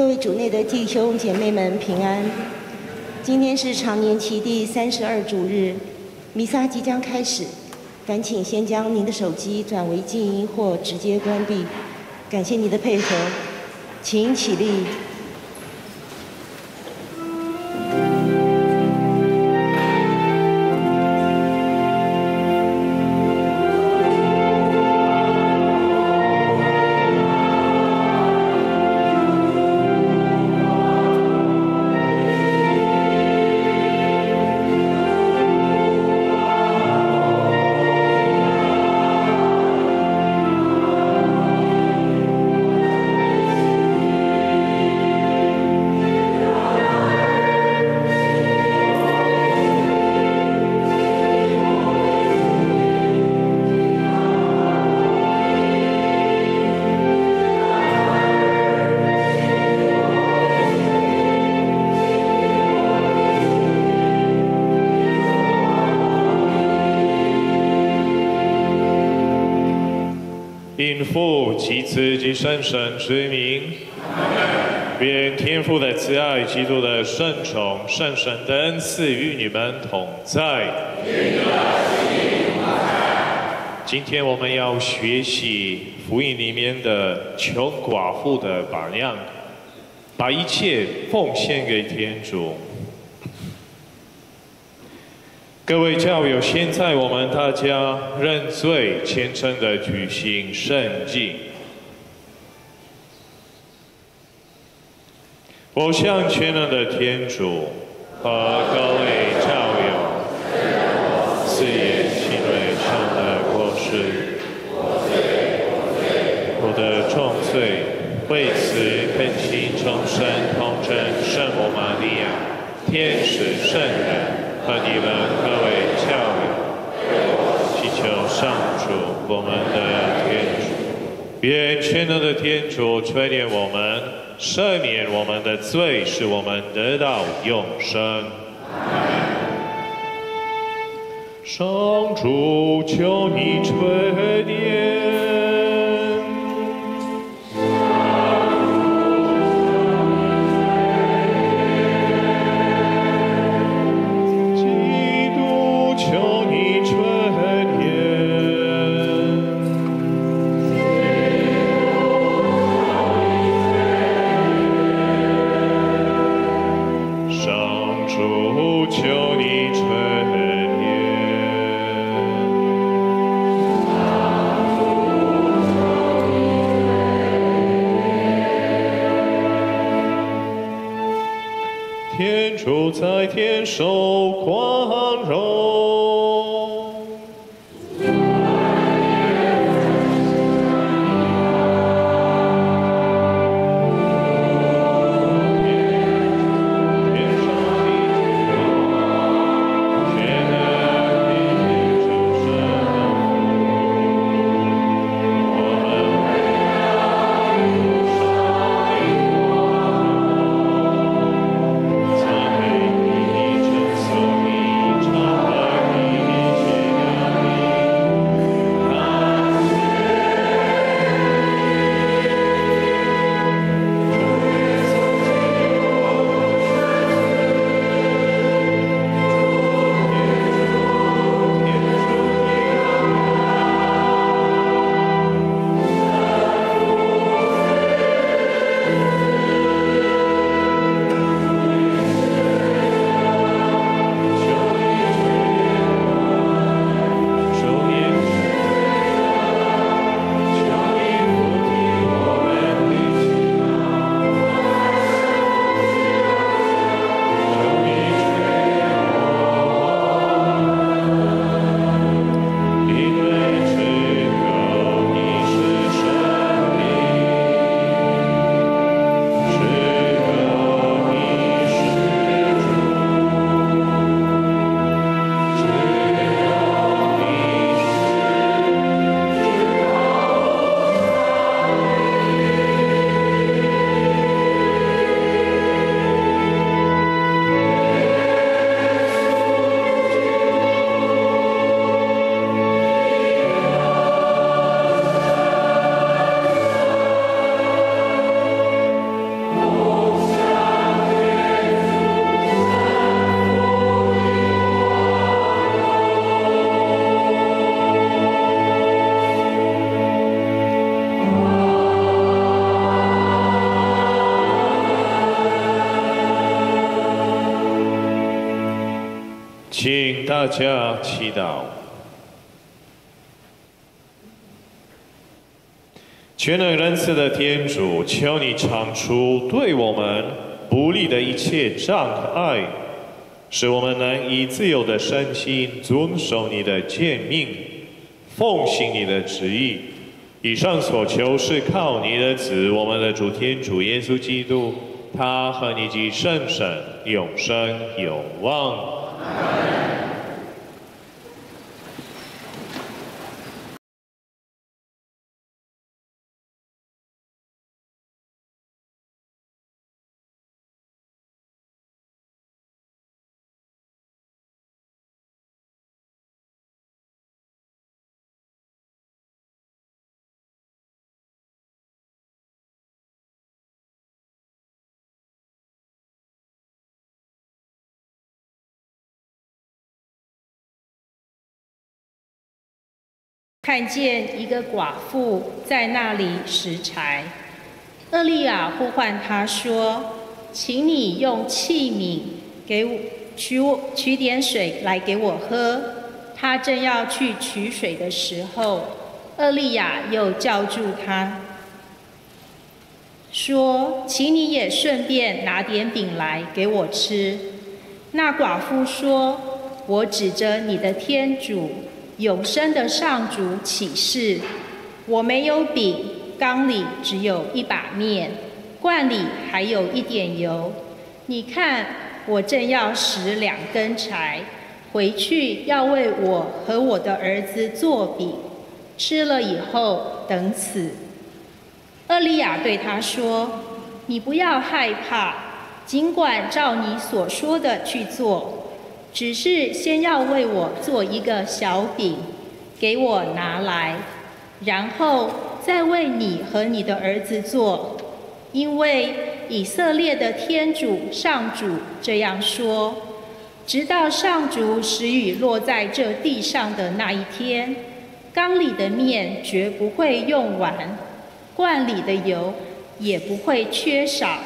各位主内的弟兄姐妹们平安。今天是常年期第三十二主日，弥撒即将开始，烦请先将您的手机转为静音或直接关闭。感谢您的配合，请起立。父及子及圣神之名，愿天父的慈爱、基督的圣宠、圣神的恩赐与你们同在。今天我们要学习福音里面的穷寡妇的榜样，把一切奉献给天主。各位教友，现在我们大家认罪虔诚的举行圣祭。我向全能的天主和各位教友，四言行为上的过失，我的重罪，为此恳请众生同称圣母玛利亚、天使圣人。和你们各位教友，祈求上主我们的天主，愿全能的天主垂怜我们，赦免我们的罪，使我们得到永生。上主求你垂怜。大家祈祷。全能仁慈的天主，求你铲除对我们不利的一切障碍，使我们能以自由的身心遵守你的诫命，奉行你的旨意。以上所求是靠你的子，我们的主天主耶稣基督，他和你及圣神永生有望。看见一个寡妇在那里拾柴，厄利亚呼唤他说：“请你用器皿给我取取点水来给我喝。”他正要去取水的时候，厄利亚又叫住他说：“请你也顺便拿点饼来给我吃。”那寡妇说：“我指着你的天主。”永生的上主启示：我没有饼，缸里只有一把面，罐里还有一点油。你看，我正要拾两根柴，回去要为我和我的儿子做饼，吃了以后等死。厄利亚对他说：“你不要害怕，尽管照你所说的去做。”只是先要为我做一个小饼，给我拿来，然后再为你和你的儿子做，因为以色列的天主上主这样说：直到上主使雨落在这地上的那一天，缸里的面绝不会用完，罐里的油也不会缺少。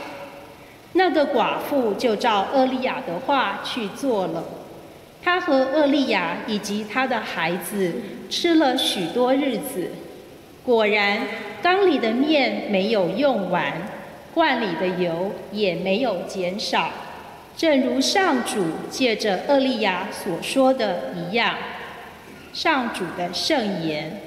那个寡妇就照厄利亚的话去做了。她和厄利亚以及她的孩子吃了许多日子，果然缸里的面没有用完，罐里的油也没有减少，正如上主借着厄利亚所说的一样。上主的圣言。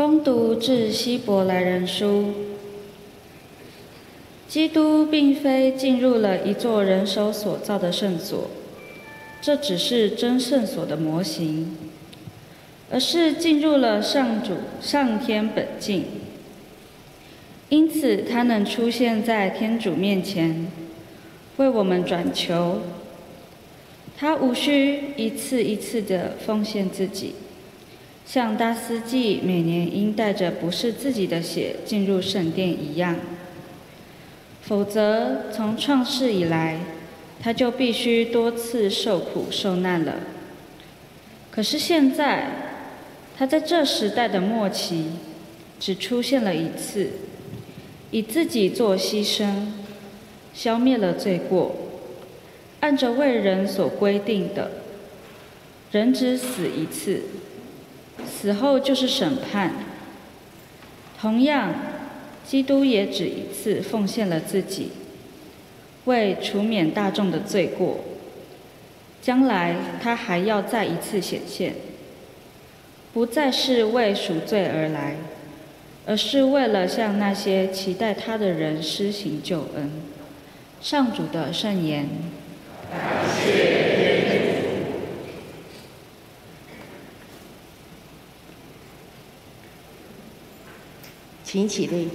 攻读至希伯来人书，基督并非进入了一座人手所造的圣所，这只是真圣所的模型，而是进入了上主上天本境，因此他能出现在天主面前，为我们转求。他无需一次一次的奉献自己。像大司祭每年应带着不是自己的血进入圣殿一样，否则从创世以来，他就必须多次受苦受难了。可是现在，他在这时代的末期，只出现了一次，以自己做牺牲，消灭了罪过，按着为人所规定的，人只死一次。死后就是审判。同样，基督也只一次奉献了自己，为除免大众的罪过。将来他还要再一次显现，不再是为赎罪而来，而是为了向那些期待他的人施行救恩。上主的圣言。感谢。请起立。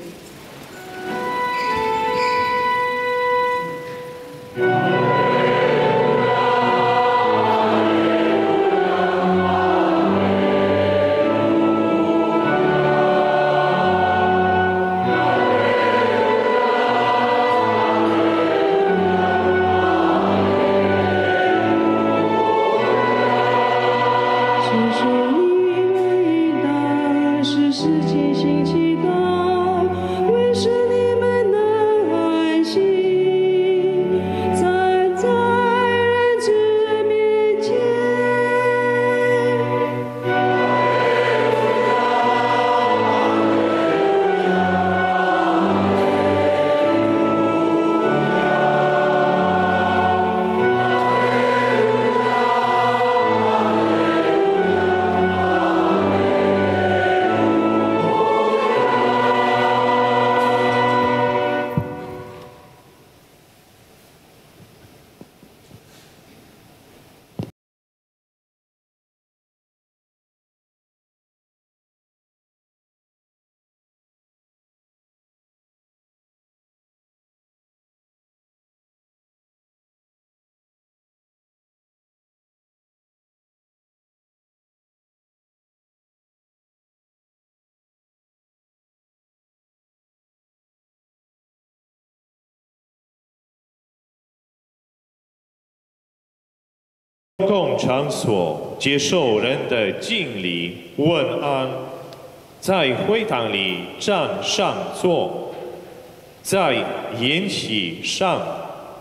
公共场所接受人的敬礼问安，在会堂里站上座，在宴席上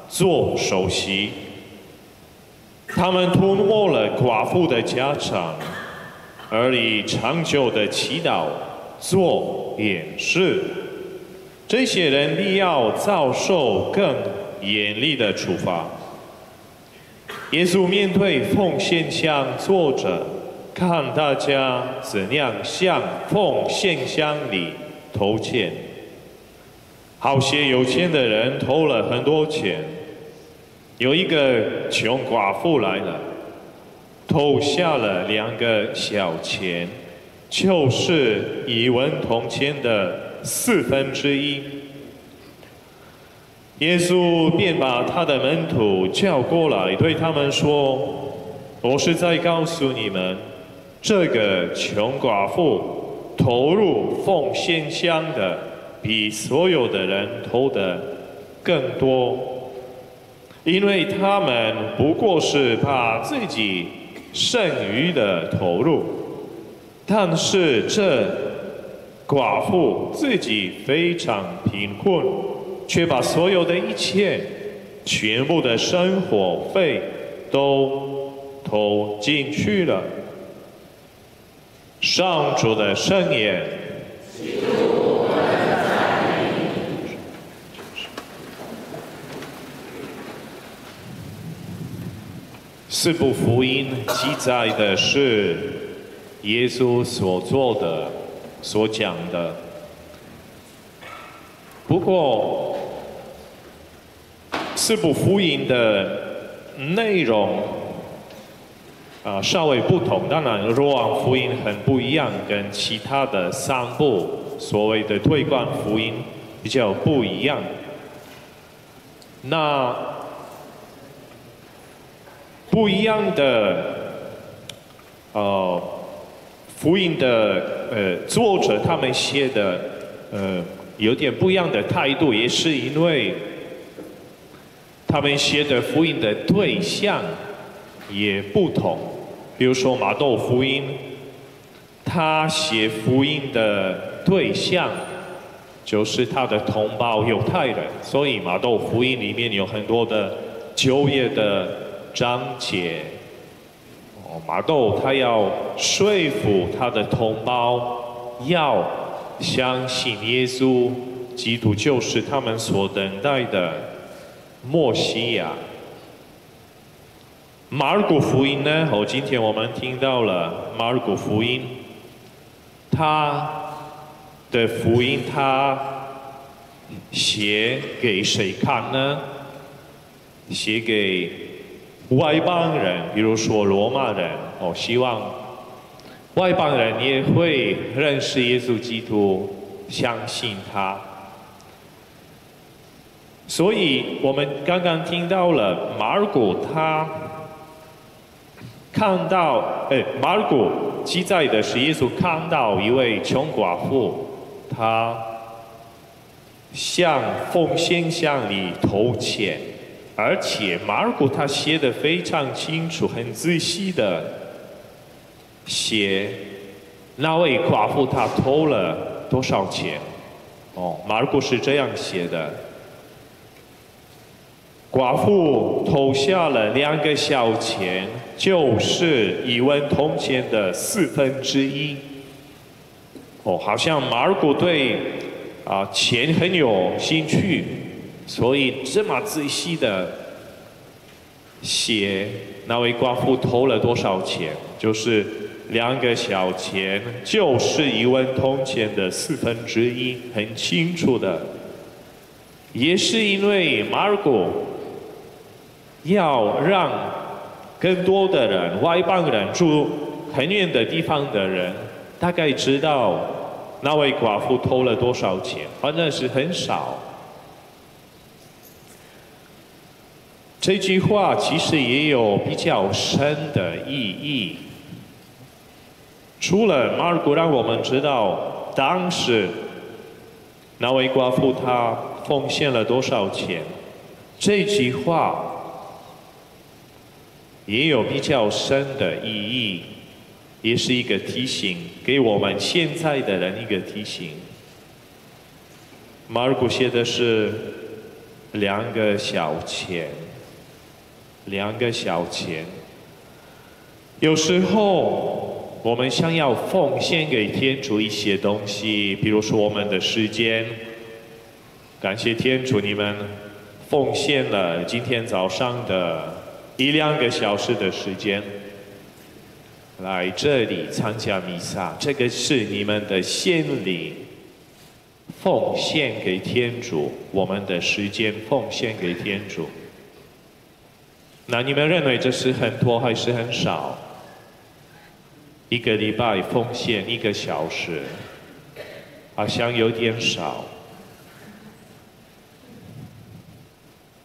做首席。他们吞没了寡妇的家产，而以长久的祈祷做掩饰。这些人必要遭受更严厉的处罚。耶稣面对奉献箱坐着，看大家怎样向奉献箱里投钱。好些有钱的人投了很多钱，有一个穷寡妇来了，投下了两个小钱，就是一文铜钱的四分之一。耶稣便把他的门徒叫过来，对他们说：“我是在告诉你们，这个穷寡妇投入奉献箱的，比所有的人投的更多，因为他们不过是把自己剩余的投入，但是这寡妇自己非常贫困。”却把所有的一切、全部的生活费都投进去了。上主的圣言。四部福音记载的是耶稣所做的所讲的。不过，四部福音的内容啊稍微不同，当然若望福音很不一样，跟其他的三部所谓的推广福音比较不一样。那不一样的呃福音的呃作者他们写的呃。有点不一样的态度，也是因为他们写的福音的对象也不同。比如说马窦福音，他写福音的对象就是他的同胞犹太人，所以马窦福音里面有很多的就业的章节。哦，马窦他要说服他的同胞要。相信耶稣基督就是他们所等待的墨西亚。马尔谷福音呢？哦，今天我们听到了马尔谷福音，他的福音他写给谁看呢？写给外邦人，比如说罗马人。哦，希望。外邦人也会认识耶稣基督，相信他。所以我们刚刚听到了马尔谷，他看到，哎，马尔谷记载的是耶稣看到一位穷寡妇，他向奉献箱里投钱，而且马尔谷他写的非常清楚，很仔细的。写那位寡妇她偷了多少钱？哦，马尔谷是这样写的：寡妇偷下了两个小钱，就是一文铜钱的四分之一。哦，好像马尔谷对啊钱很有兴趣，所以这么仔细的写那位寡妇偷了多少钱，就是。两个小钱就是一文铜钱的四分之一，很清楚的。也是因为马尔谷要让更多的人、外邦人住很远的地方的人，大概知道那位寡妇偷了多少钱，反正是很少。这句话其实也有比较深的意义。除了马尔谷让我们知道当时那位寡妇她奉献了多少钱，这句话也有比较深的意义，也是一个提醒，给我们现在的人一个提醒。马尔谷写的是两个小钱，两个小钱，有时候。我们想要奉献给天主一些东西，比如说我们的时间。感谢天主，你们奉献了今天早上的一两个小时的时间来这里参加弥撒，这个是你们的心灵，奉献给天主，我们的时间奉献给天主。那你们认为这是很多还是很少？一个礼拜奉献一个小时，好像有点少。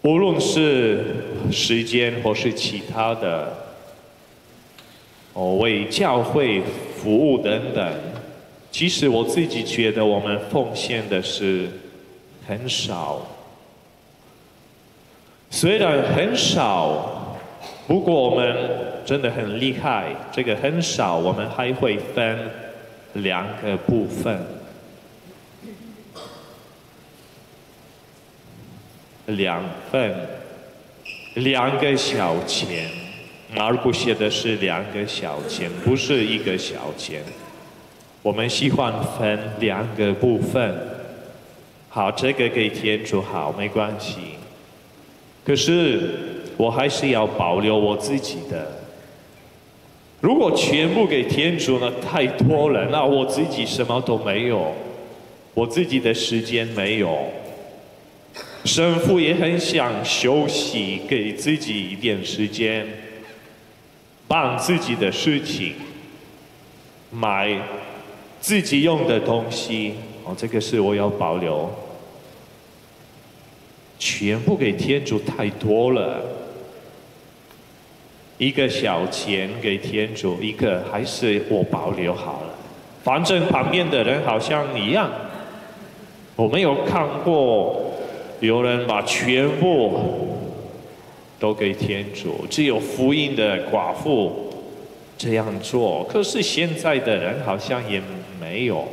无论是时间或是其他的，哦，为教会服务等等，其实我自己觉得我们奉献的是很少。虽然很少，不过我们。真的很厉害，这个很少，我们还会分两个部分，两份，两个小钱，而不写的是两个小钱，不是一个小钱。我们喜欢分两个部分，好，这个给天主好，没关系。可是我还是要保留我自己的。如果全部给天主呢，太多了，那我自己什么都没有，我自己的时间没有。神父也很想休息，给自己一点时间，办自己的事情，买自己用的东西。哦，这个是我要保留。全部给天主太多了。一个小钱给天主，一个还是我保留好了。反正旁边的人好像一样，我没有看过有人把全部都给天主，只有福音的寡妇这样做。可是现在的人好像也没有。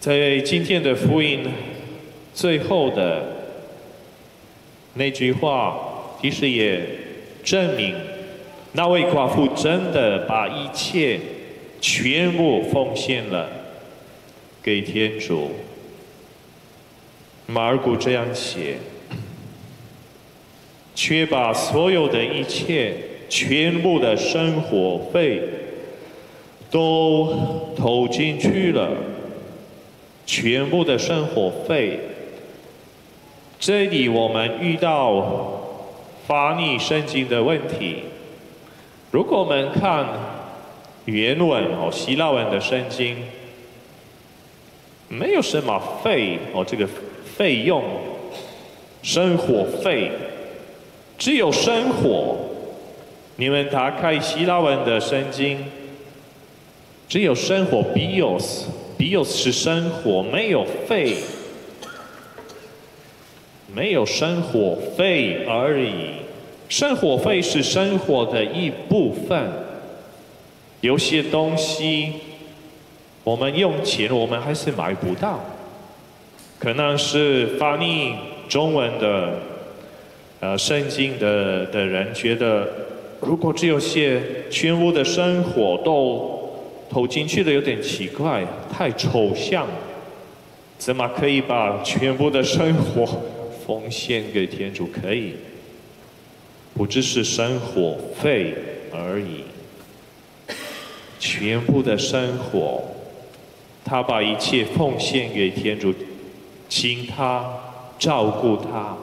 在今天的福音最后的那句话，其实也证明那位寡妇真的把一切全部奉献了给天主。马尔谷这样写，却把所有的一切、全部的生活费都投进去了。全部的生活费，这里我们遇到翻译圣经的问题。如果我们看原文哦，希腊文的圣经，没有什么费哦，这个费用，生活费，只有生活。你们打开希腊文的圣经，只有生活 bios。Bios 是生活，没有费，没有生活费而已。生活费是生活的一部分。有些东西，我们用钱，我们还是买不到。可能是翻译中文的，呃，圣经的的人觉得，如果只有些全部的生活都。投进去的有点奇怪，太抽象，怎么可以把全部的生活奉献给天主？可以，不只是生活费而已，全部的生活，他把一切奉献给天主，请他照顾他，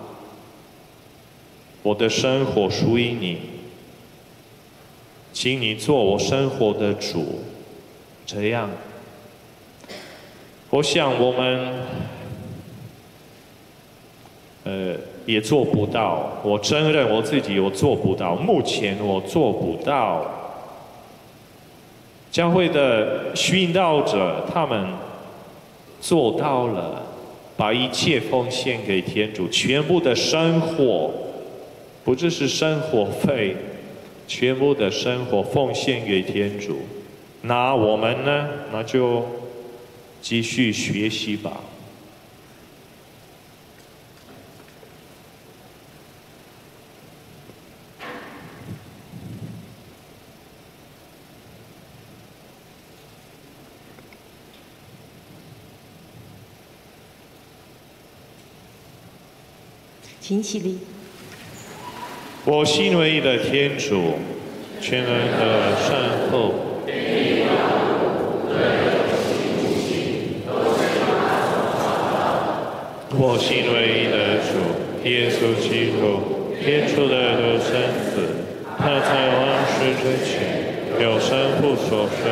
我的生活属于你，请你做我生活的主。这样，我想我们，呃，也做不到。我承认我自己我做不到，目前我做不到。教会的殉道者他们做到了，把一切奉献给天主，全部的生活，不只是生活费，全部的生活奉献给天主。那我们呢？那就继续学习吧。请起立。我心唯一的天主，全能的善后。我心唯一的主，耶稣基督，天主的独生子，他在万世之前由神父所生，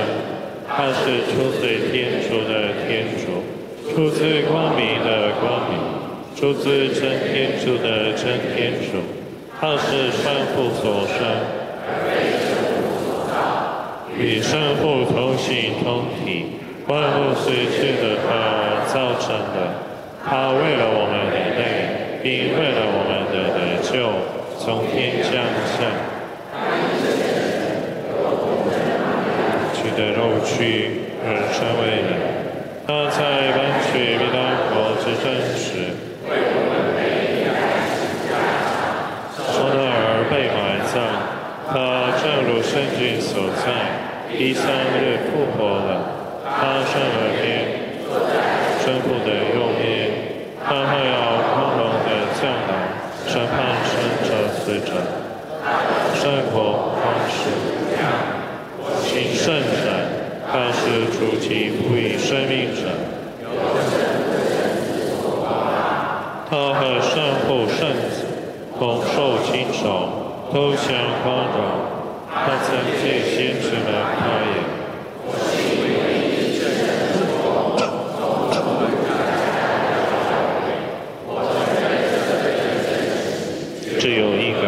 他是出自天主的天主，出自光明的光明，出自真天主的真天主，他是神父所生。与圣父同心同体，万物随之的他造成的。他为了我们的泪，并为了我们的得救，从天降下，取得肉躯而成为人。他在本取弥勒佛之身时，从那儿被埋葬。他正如圣经所在，第三日复活了。他生了天，坐在父的右。他还要光荣的降临，审判生者死者。圣火方式，行圣者，他是主其赋予生命者。他和圣父、圣子同受亲手。都相光荣，他曾借先知们发言。只有一个，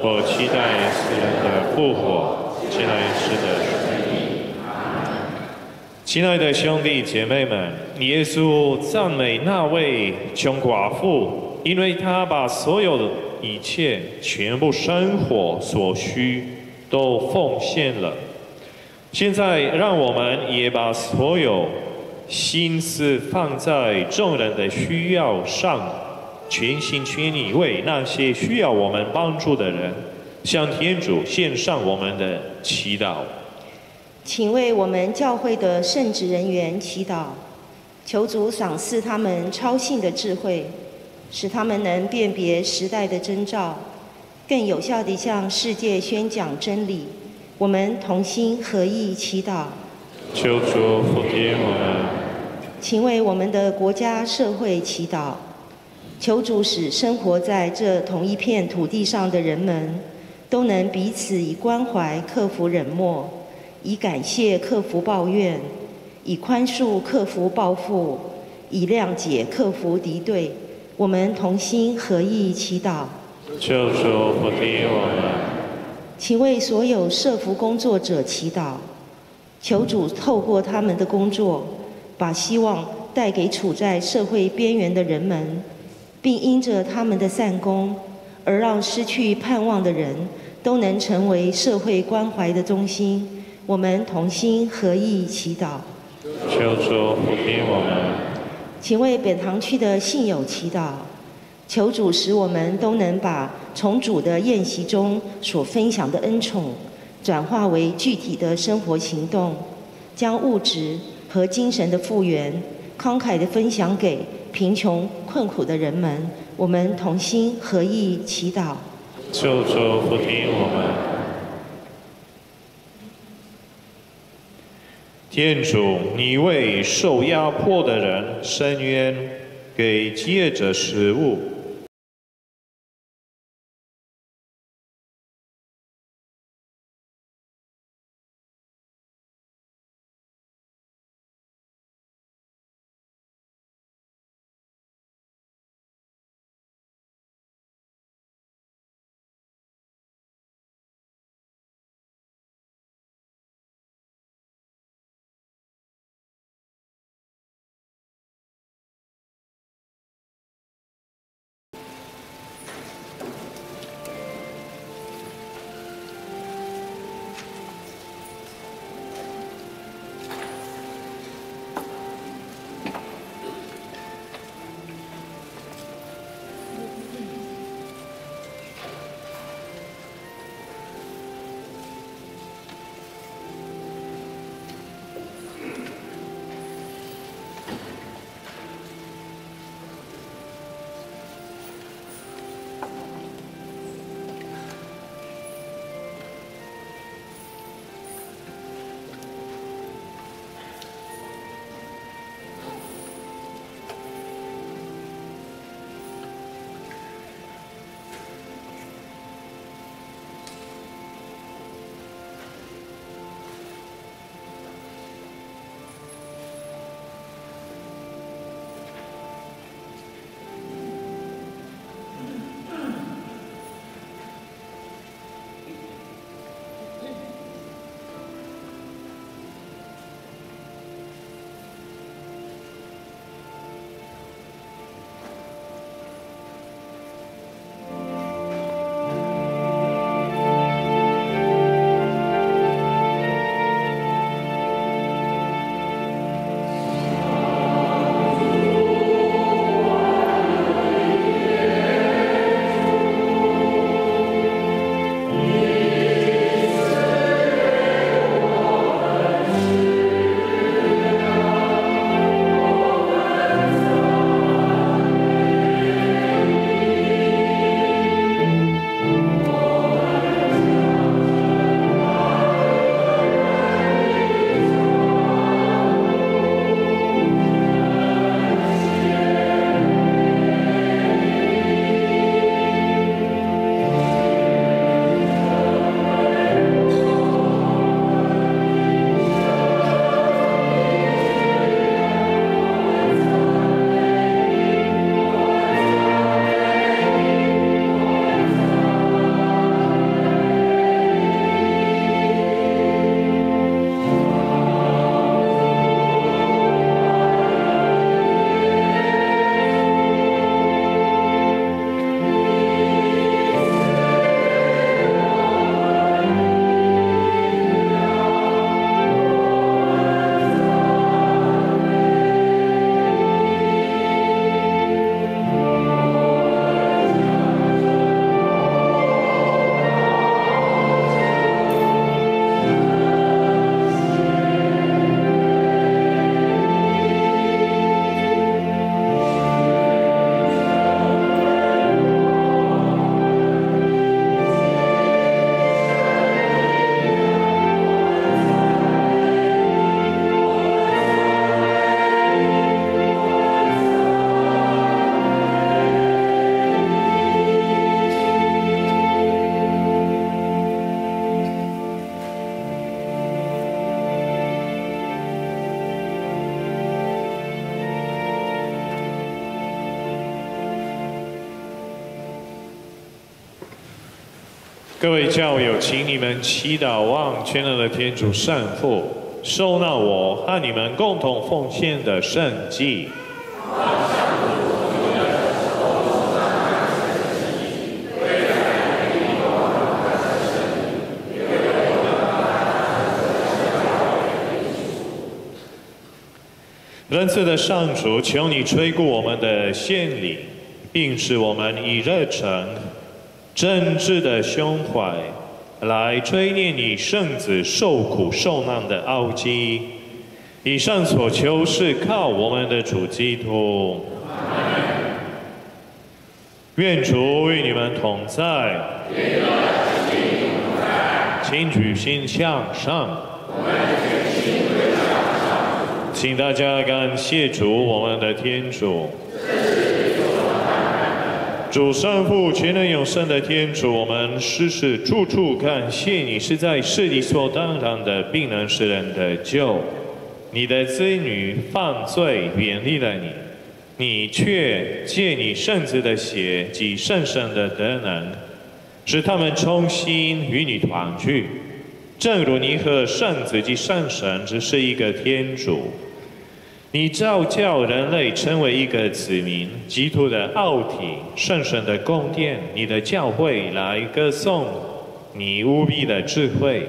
我期待死人的复活，期待死的亲爱的兄弟姐妹们，耶稣赞美那位穷寡妇，因为他把所有的。一切全部生活所需都奉献了。现在，让我们也把所有心思放在众人的需要上，全心全意为那些需要我们帮助的人，向天主献上我们的祈祷。请为我们教会的圣职人员祈祷，求主赏赐他们超性的智慧。使他们能辨别时代的征兆，更有效地向世界宣讲真理。我们同心合意祈祷，求主福听我们。请为我们的国家社会祈祷，求主使生活在这同一片土地上的人们，都能彼此以关怀克服冷漠，以感谢克服抱怨，以宽恕克服报复，以谅解克服敌对。我们同心合意祈祷，求主不听我们。请为所有社福工作者祈祷，求主透过他们的工作，把希望带给处在社会边缘的人们，并因着他们的善功，而让失去盼望的人都能成为社会关怀的中心。我们同心合意祈祷，求主福听我们。请为本堂区的信友祈祷，求主使我们都能把从主的宴席中所分享的恩宠，转化为具体的生活行动，将物质和精神的复原，慷慨的分享给贫穷困苦的人们。我们同心合意祈祷，求主福听我们。天主，你为受压迫的人伸冤，给饥饿者食物。各位教友，请你们祈祷，望全能的天主圣父收纳我和你们共同奉献的圣祭。仁慈的上主，求你垂顾我们的献礼，并使我们以热诚、真挚的胸怀来追念你圣子受苦受难的奥迹。以上所求是靠我们的主基督。愿主与你们同在。请举心向上。请大家感谢主，我们的天主。主圣父，全能永生的天主，我们时时处处感谢你，是在世理所当然的，并能使人得救。你的子女犯罪，远离了你，你却借你圣子的血及圣神的德能，使他们重新与你团聚。正如你和圣子及圣神只是一个天主。你召叫人类成为一个子民，基督的奥体，圣神的宫殿，你的教会来歌颂你无比的智慧。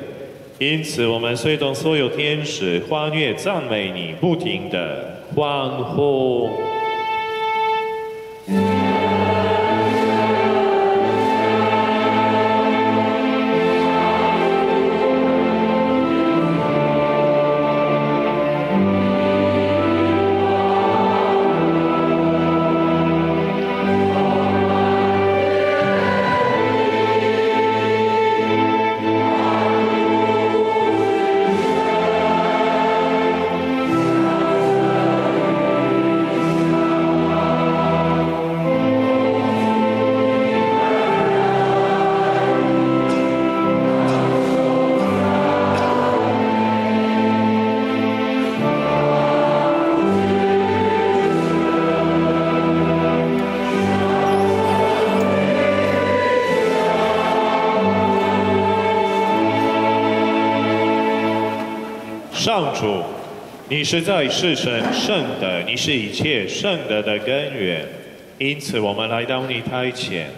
因此，我们随同所有天使欢悦赞美你，不停的欢呼。你是在世神圣的，你是一切圣德的根源，因此我们来到你台前，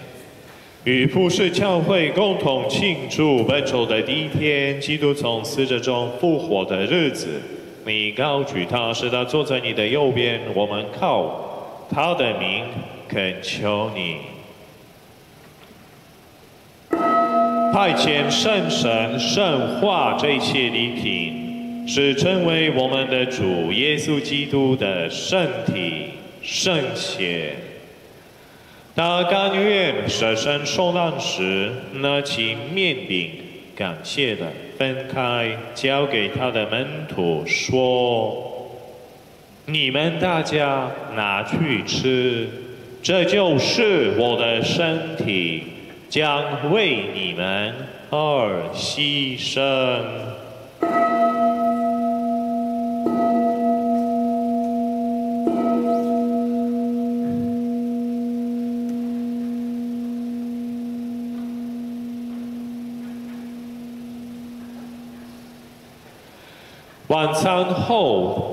与普世教会共同庆祝本周的第一天，基督从死者中复活的日子。你高举他，使他坐在你的右边，我们靠他的名恳求你，派遣圣神圣化这些礼品。是成为我们的主耶稣基督的圣体圣血。他甘愿舍身受难时，拿起面饼，感谢的分开，交给他的门徒说：“你们大家拿去吃，这就是我的身体，将为你们而牺牲。”晚餐后。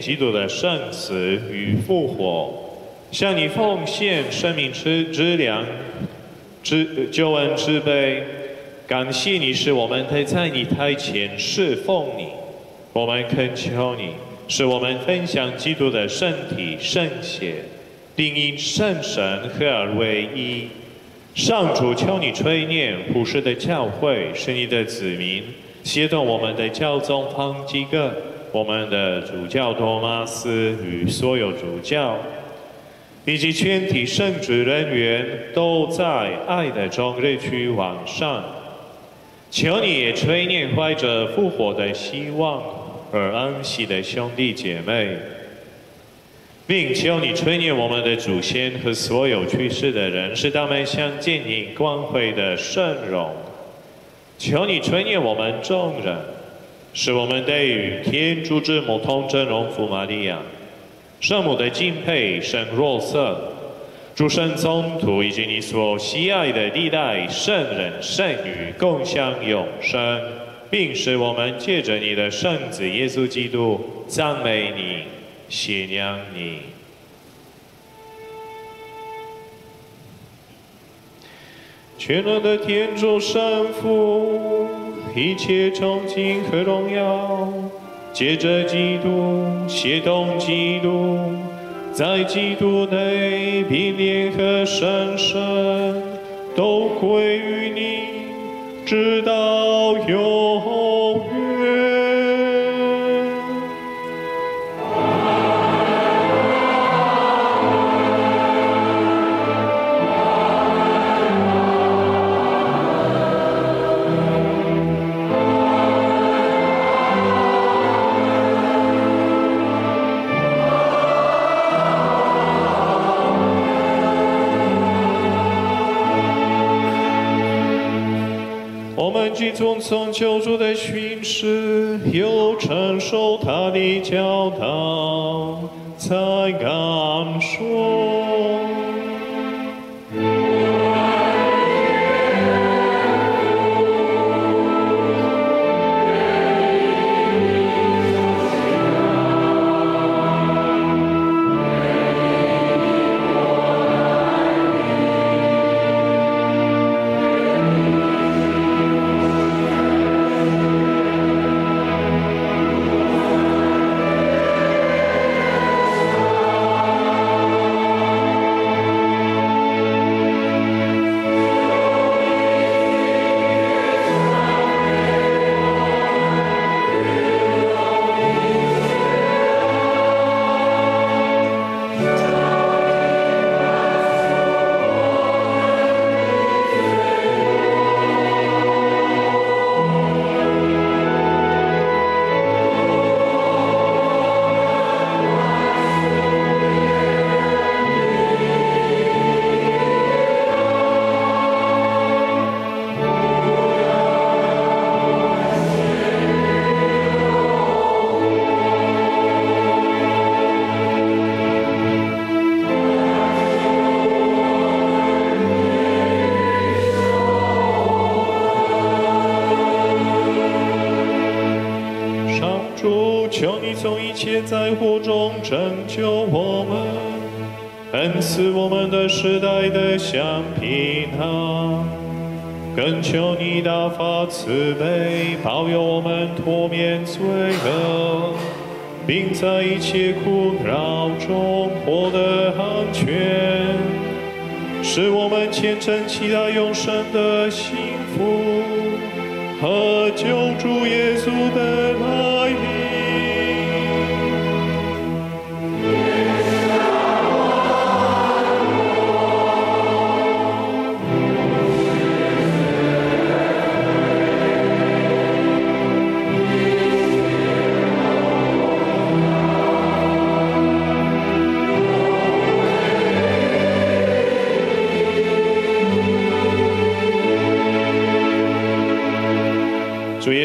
基督的圣死与复活，向你奉献生命之之粮、之救恩之杯，感谢你使我们可以在你台前侍奉你。我们恳求你，使我们分享基督的身体圣血，并因圣神合而为一。上主，求你垂念普世的教会，是你的子民。协同我们的教宗方济各，我们的主教托马斯与所有主教，以及全体圣职人员，都在爱的中日趋往上。求你也垂念怀着复活的希望而安息的兄弟姐妹，并求你垂念我们的祖先和所有去世的人，使他们相见你光辉的圣容。求你垂念我们众人，使我们对与天主之母同真荣福玛利亚、圣母的敬佩圣若瑟、诸圣宗徒以及你所喜爱的历代圣人圣女共享永生，并使我们借着你的圣子耶稣基督赞美你、信仰你。全能的天主圣父，一切崇敬和荣耀，借着基督，协同基督，在基督内并联合神圣，都归于你，直到永远。从救主的训示，又承受他的教导，才敢说。在一切困扰中获得安全，是我们虔诚期待永生的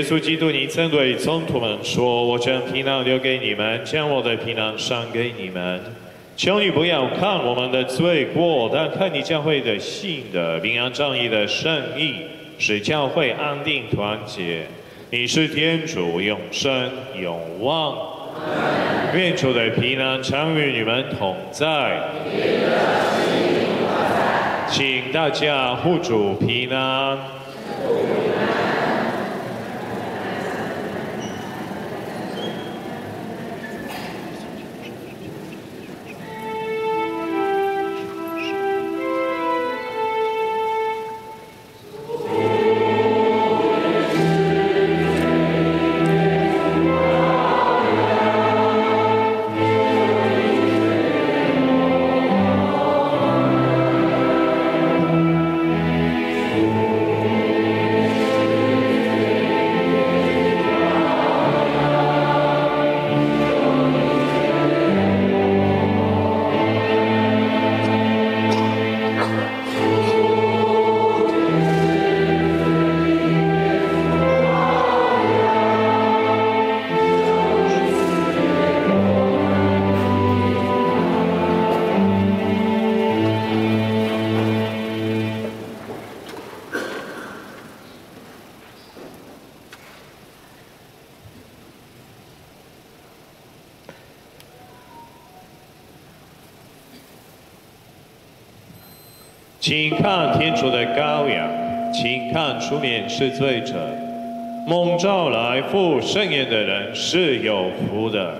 稣基督，你曾对宗徒们说：“我将平安留给你们，将我的平安赏给你们。求你不要看我们的罪过，但看你教会的信的平安正义的圣意，使教会安定团结。你是天主，永生永旺。愿主的平安常与你们同在。请大家护主平安。请看天主的羔羊，请看出面是罪者。蒙召来赴盛宴的人是有福的。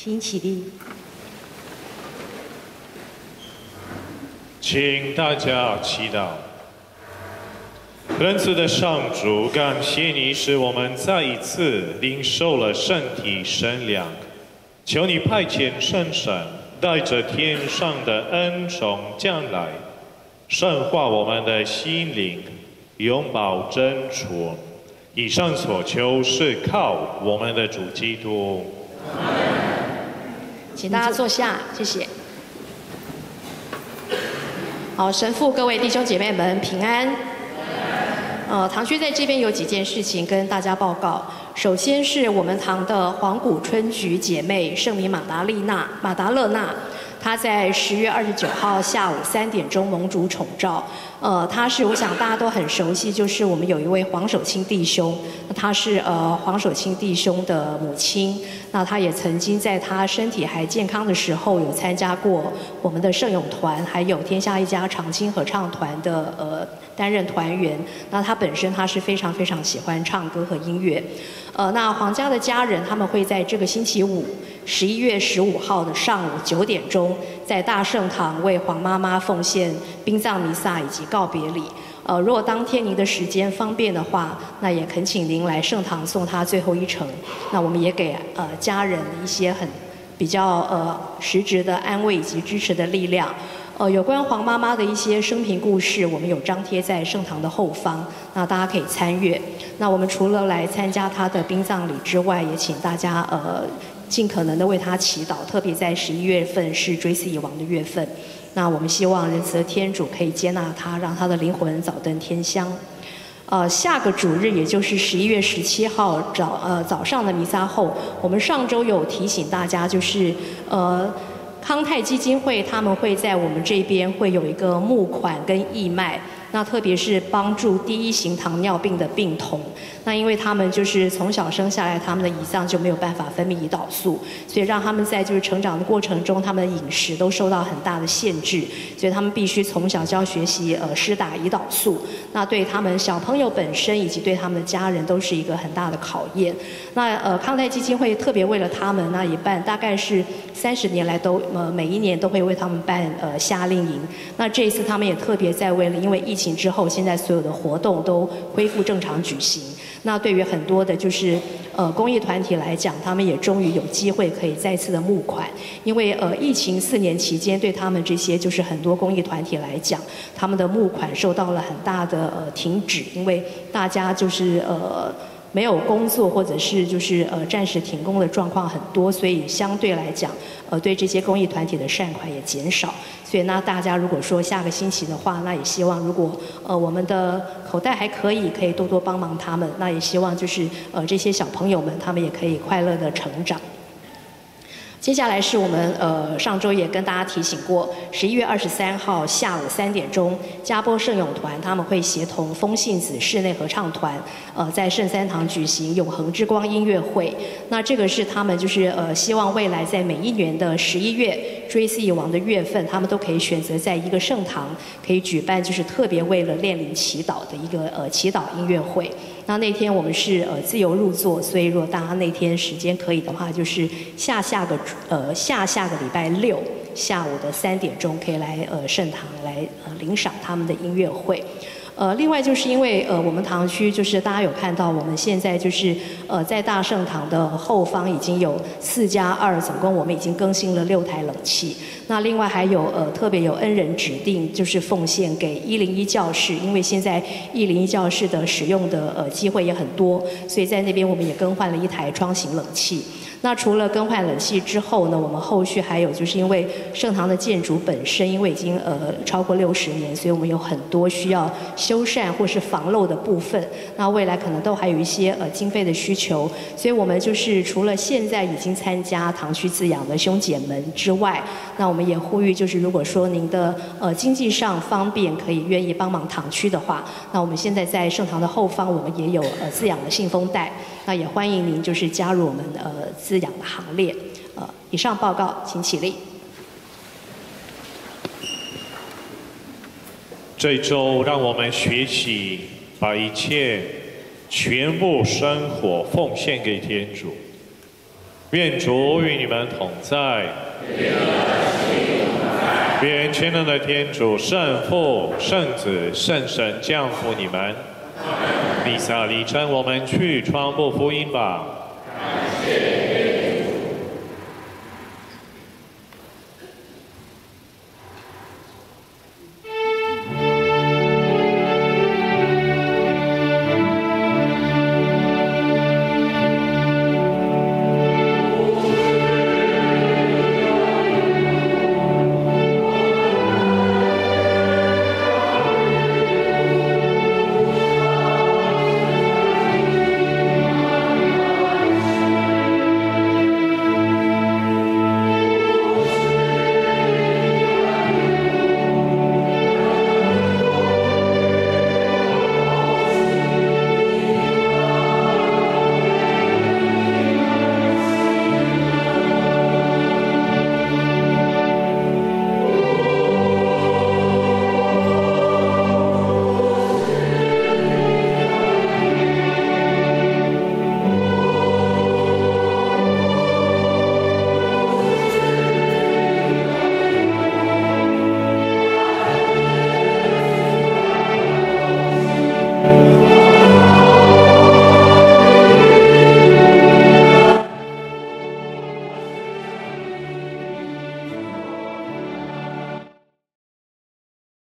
请起立。请大家祈祷。仁慈的上主，感谢你使我们再一次领受了圣体圣粮，求你派遣圣神，带着天上的恩宠降来，圣化我们的心灵，永保真纯。以上所求是靠我们的主基督。请大家坐下，谢谢。好，神父，各位弟兄姐妹们平安。呃，堂区在这边有几件事情跟大家报告。首先是我们堂的黄谷春菊姐妹圣名马达丽娜、马达勒娜。他在十月二十九号下午三点钟蒙主宠召，呃，他是我想大家都很熟悉，就是我们有一位黄守清弟兄，他是呃黄守清弟兄的母亲，那他也曾经在他身体还健康的时候有参加过我们的圣咏团，还有天下一家长青合唱团的呃担任团员，那他本身他是非常非常喜欢唱歌和音乐，呃，那黄家的家人他们会在这个星期五。十一月十五号的上午九点钟，在大圣堂为黄妈妈奉献殡葬弥撒以及告别礼。呃，如果当天您的时间方便的话，那也恳请您来圣堂送她最后一程。那我们也给呃家人一些很比较呃实质的安慰以及支持的力量。呃，有关黄妈妈的一些生平故事，我们有张贴在圣堂的后方，那大家可以参阅。那我们除了来参加她的殡葬礼之外，也请大家呃。尽可能的为他祈祷，特别在十一月份是追思已亡的月份。那我们希望仁慈的天主可以接纳他，让他的灵魂早登天乡。呃，下个主日，也就是十一月十七号早呃早上的弥撒后，我们上周有提醒大家，就是呃康泰基金会他们会在我们这边会有一个募款跟义卖。那特别是帮助第一型糖尿病的病童，那因为他们就是从小生下来，他们的胰脏就没有办法分泌胰岛素，所以让他们在就是成长的过程中，他们的饮食都受到很大的限制，所以他们必须从小就要学习呃施打胰岛素。那对他们小朋友本身以及对他们的家人都是一个很大的考验。那呃康泰基金会特别为了他们，那也办大概是三十年来都呃每一年都会为他们办呃夏令营。那这一次他们也特别在为了因为疫情之后，现在所有的活动都恢复正常举行。那对于很多的，就是呃公益团体来讲，他们也终于有机会可以再次的募款。因为呃疫情四年期间，对他们这些就是很多公益团体来讲，他们的募款受到了很大的呃停止，因为大家就是呃。没有工作或者是就是呃暂时停工的状况很多，所以相对来讲，呃对这些公益团体的善款也减少。所以那大家如果说下个星期的话，那也希望如果呃我们的口袋还可以，可以多多帮忙他们。那也希望就是呃这些小朋友们，他们也可以快乐的成长。接下来是我们呃上周也跟大家提醒过，十一月二十三号下午三点钟，嘉波圣咏团他们会协同风信子室内合唱团，呃在圣三堂举行永恒之光音乐会。那这个是他们就是呃希望未来在每一年的十一月追思已亡的月份，他们都可以选择在一个圣堂可以举办，就是特别为了炼灵祈祷的一个呃祈祷音乐会。那那天我们是呃自由入座，所以如果大家那天时间可以的话，就是下下个呃下下个礼拜六下午的三点钟可以来呃圣堂来呃领赏他们的音乐会。呃，另外就是因为呃，我们堂区就是大家有看到，我们现在就是呃，在大圣堂的后方已经有四加二，总共我们已经更新了六台冷气。那另外还有呃，特别有恩人指定，就是奉献给一零一教室，因为现在一零一教室的使用的呃机会也很多，所以在那边我们也更换了一台窗型冷气。那除了更换冷气之后呢，我们后续还有就是因为盛唐的建筑本身因为已经呃超过六十年，所以我们有很多需要修缮或是防漏的部分。那未来可能都还有一些呃经费的需求，所以我们就是除了现在已经参加堂区自养的兄姐们之外，那我们也呼吁就是如果说您的呃经济上方便，可以愿意帮忙堂区的话，那我们现在在盛唐的后方我们也有呃自养的信封袋。那也欢迎您，就是加入我们呃滋养的行列。呃，以上报告，请起立。这周让我们学习把一切全部生活奉献给天主，愿主与你们同在。愿全能的天主、圣父、圣子、圣神降福你们。弥撒礼成，我们去传播福音吧。